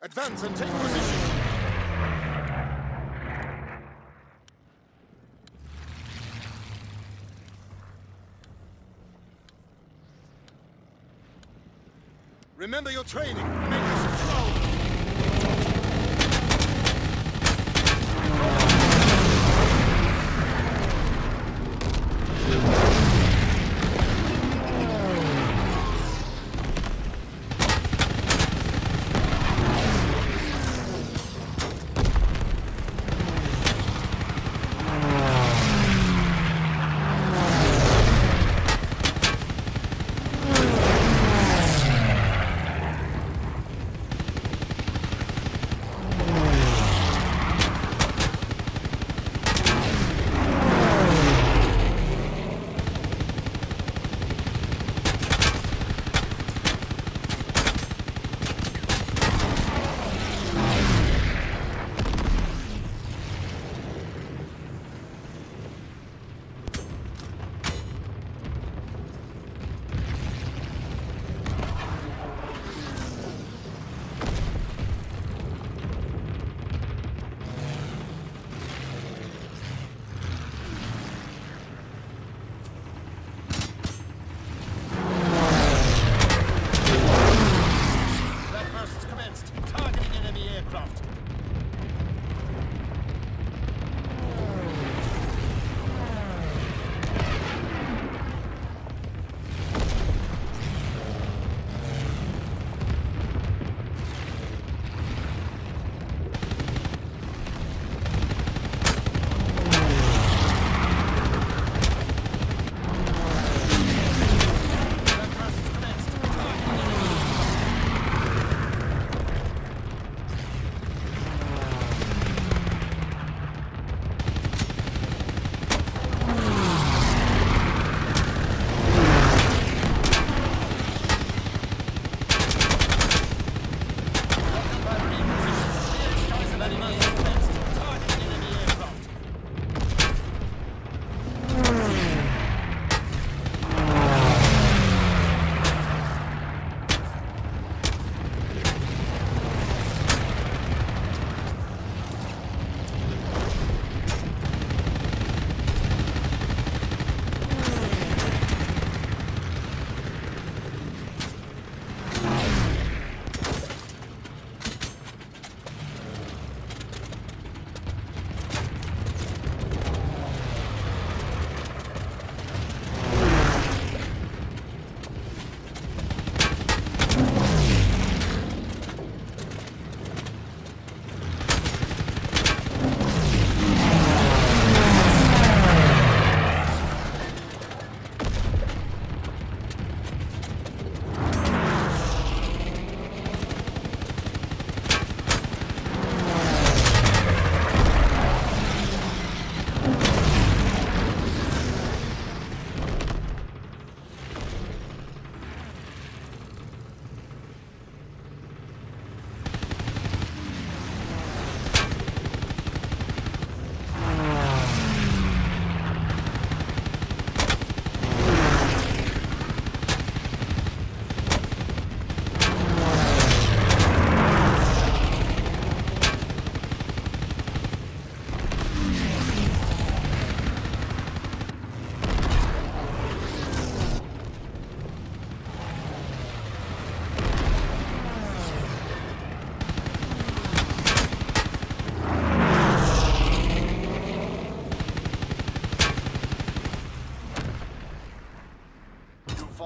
Advance and take position. Remember your training.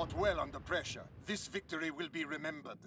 Fought well under pressure. This victory will be remembered.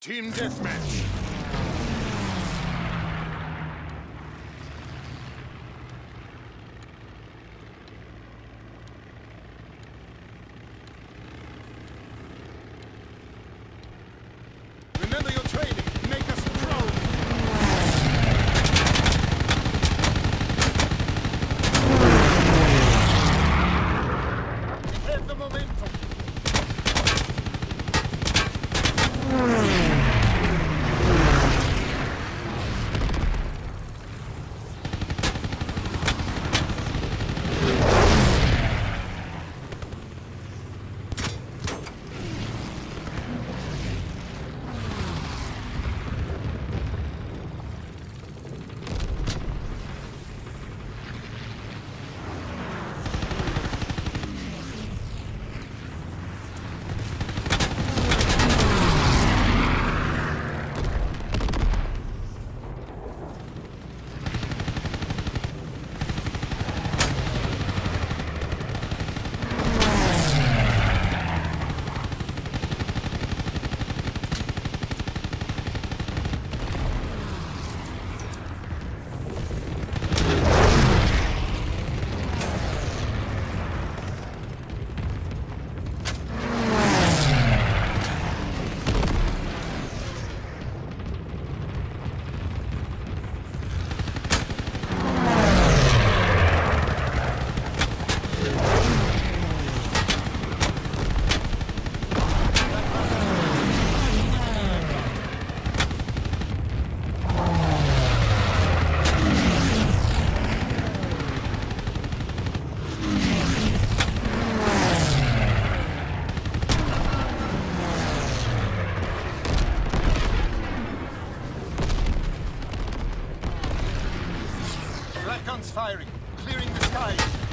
Team Deathmatch. Remember your training. Make the momentum. Clearing the skies.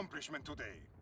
Accomplishment today.